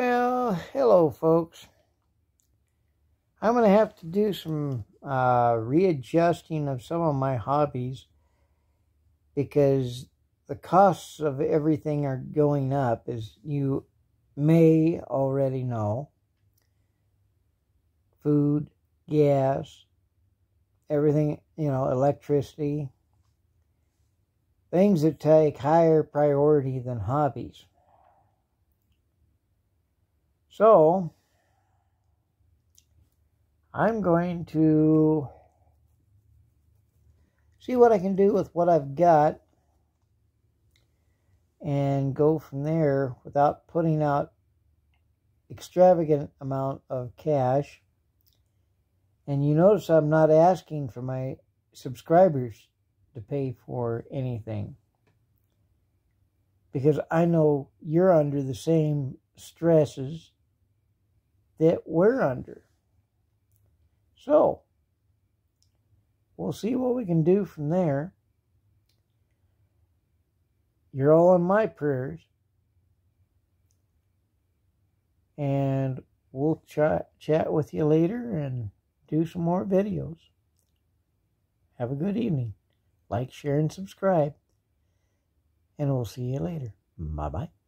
Well, hello, folks. I'm going to have to do some uh, readjusting of some of my hobbies because the costs of everything are going up, as you may already know. Food, gas, everything, you know, electricity, things that take higher priority than hobbies. So, I'm going to see what I can do with what I've got and go from there without putting out extravagant amount of cash. And you notice I'm not asking for my subscribers to pay for anything because I know you're under the same stresses that we're under. So, we'll see what we can do from there. You're all in my prayers. And we'll chat, chat with you later and do some more videos. Have a good evening. Like, share, and subscribe. And we'll see you later. Bye bye.